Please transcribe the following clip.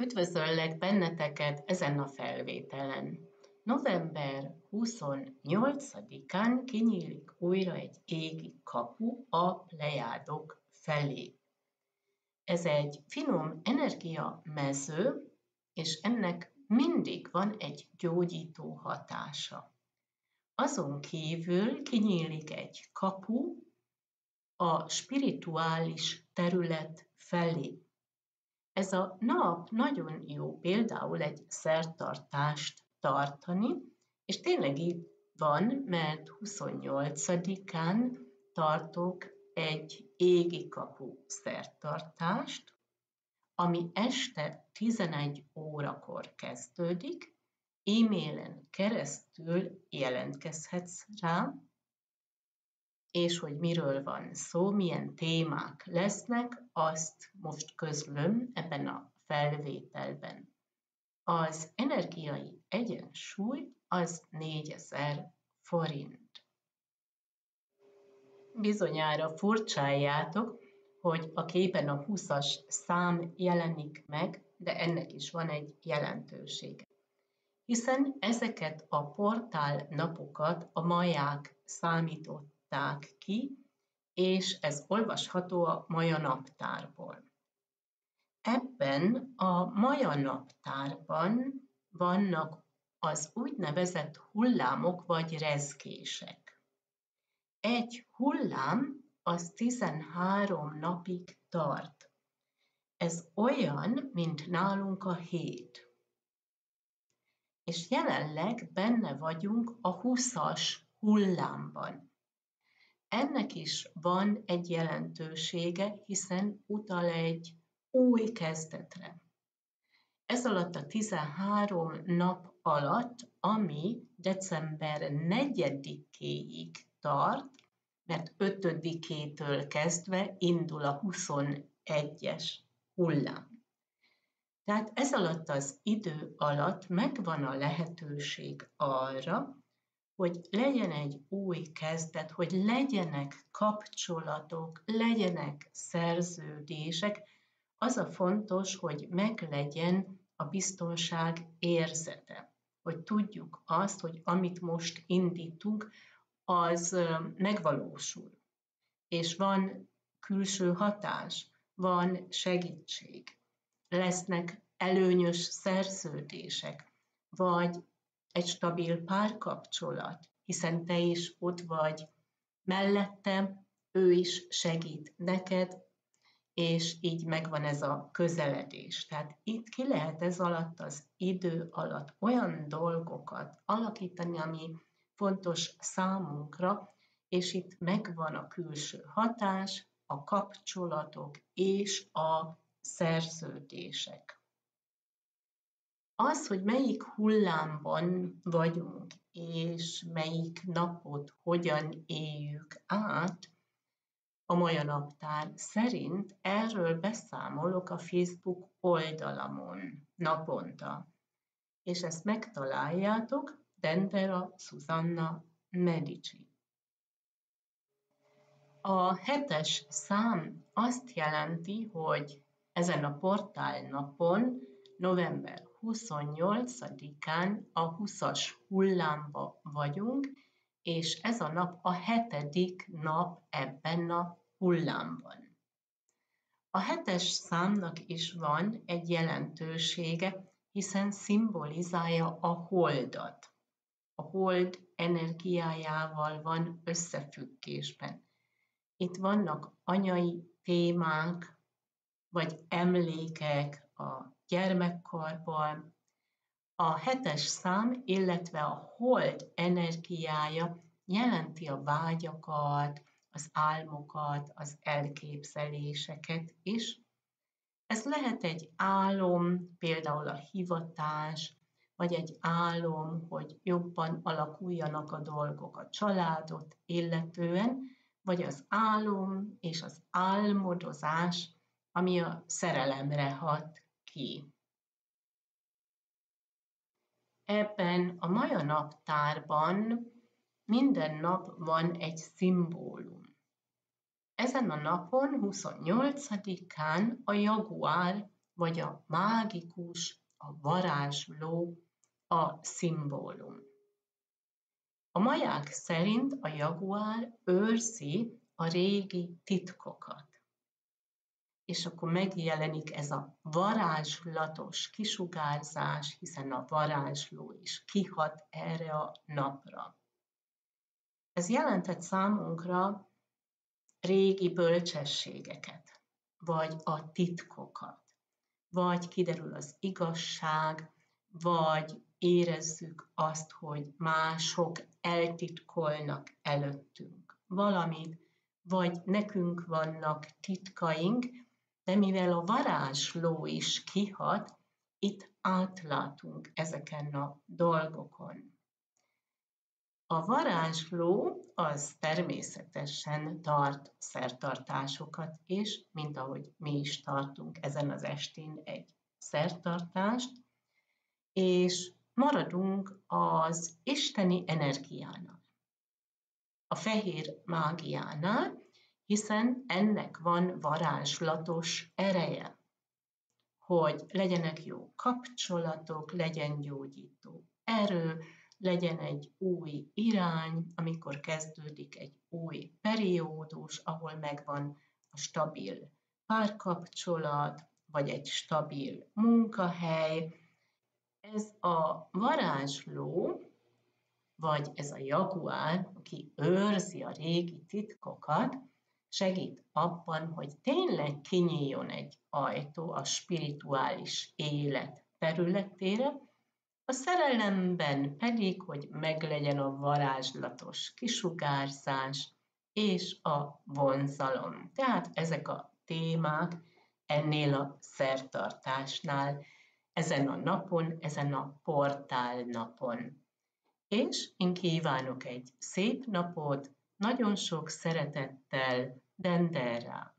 Üdvözöllek benneteket ezen a felvételen. November 28-án kinyílik újra egy égi kapu a plejádok felé. Ez egy finom energia mező, és ennek mindig van egy gyógyító hatása. Azon kívül kinyílik egy kapu a spirituális terület felé. Ez a nap nagyon jó például egy szertartást tartani, és tényleg így van, mert 28-án tartok egy égi kapu szertartást, ami este 11 órakor kezdődik, e-mailen keresztül jelentkezhetsz rá, és hogy miről van szó, milyen témák lesznek, azt most közlöm ebben a felvételben. Az energiai egyensúly az 4000 forint. Bizonyára furcsáljátok, hogy a képen a 20-as szám jelenik meg, de ennek is van egy jelentősége. Hiszen ezeket a portál napokat a maják számított adták ki, és ez olvasható a Maja naptárból. Ebben a Maja naptárban vannak az úgynevezett hullámok vagy rezgések. Egy hullám az 13 napig tart. Ez olyan, mint nálunk a hét. És jelenleg benne vagyunk a 20-as hullámban. Ennek is van egy jelentősége, hiszen utal egy új kezdetre. Ez alatt a 13 nap alatt, ami december 4-éig tart, mert 5-től kezdve indul a 21-es hullám. Tehát ez alatt az idő alatt megvan a lehetőség arra, hogy legyen egy új kezdet, hogy legyenek kapcsolatok, legyenek szerződések, az a fontos, hogy meglegyen a biztonság érzete, hogy tudjuk azt, hogy amit most indítunk, az megvalósul. És van külső hatás, van segítség, lesznek előnyös szerződések, vagy egy stabil párkapcsolat, hiszen te is ott vagy mellette, ő is segít neked, és így megvan ez a közeledés. Tehát itt ki lehet ez alatt az idő alatt olyan dolgokat alakítani, ami fontos számunkra, és itt megvan a külső hatás, a kapcsolatok és a szerződések. Az, hogy melyik hullámban vagyunk, és melyik napot hogyan éljük át, a Maja Naptár szerint erről beszámolok a Facebook oldalamon naponta. És ezt megtaláljátok, Dendera Susanna Medici. A hetes szám azt jelenti, hogy ezen a portál napon november 28-án a 20-as hullámba vagyunk, és ez a nap a hetedik nap ebben a hullámban. A hetes számnak is van egy jelentősége, hiszen szimbolizálja a holdat. A hold energiájával van összefüggésben. Itt vannak anyai témák, vagy emlékek a gyermekkorból. A hetes szám, illetve a hold energiája jelenti a vágyakat, az álmokat, az elképzeléseket is. Ez lehet egy álom, például a hivatás, vagy egy álom, hogy jobban alakuljanak a dolgok a családot illetően, vagy az álom és az álmodozás, ami a szerelemre hat ki. Ebben a Maja naptárban minden nap van egy szimbólum. Ezen a napon, 28-án a jaguár vagy a mágikus, a varázsló a szimbólum. A maják szerint a jaguár őrzi a régi titkokat. És akkor megjelenik ez a varázslatos kisugárzás, hiszen a varázsló is kihat erre a napra. Ez jelentett számunkra régi bölcsességeket, vagy a titkokat, vagy kiderül az igazság, vagy érezzük azt, hogy mások eltitkolnak előttünk valamit, vagy nekünk vannak titkaink, de mivel a varázsló is kihat, itt átlátunk ezeken a dolgokon. A varázsló az természetesen tart szertartásokat is, mint ahogy mi is tartunk ezen az estén egy szertartást, és maradunk az isteni energiánál, a fehér mágiánál, hiszen ennek van varázslatos ereje, hogy legyenek jó kapcsolatok, legyen gyógyító erő, legyen egy új irány, amikor kezdődik egy új periódus, ahol megvan a stabil párkapcsolat, vagy egy stabil munkahely, ez a varázsló, vagy ez a jaguár, aki őrzi a régi titkokat, segít abban, hogy tényleg kinyíljon egy ajtó a spirituális élet területére, a szerelemben pedig, hogy meglegyen a varázslatos kisugárzás és a vonzalom. Tehát ezek a témák ennél a szertartásnál ezen a napon, ezen a portál napon. És én kívánok egy szép napot, nagyon sok szeretettel, Denderrá.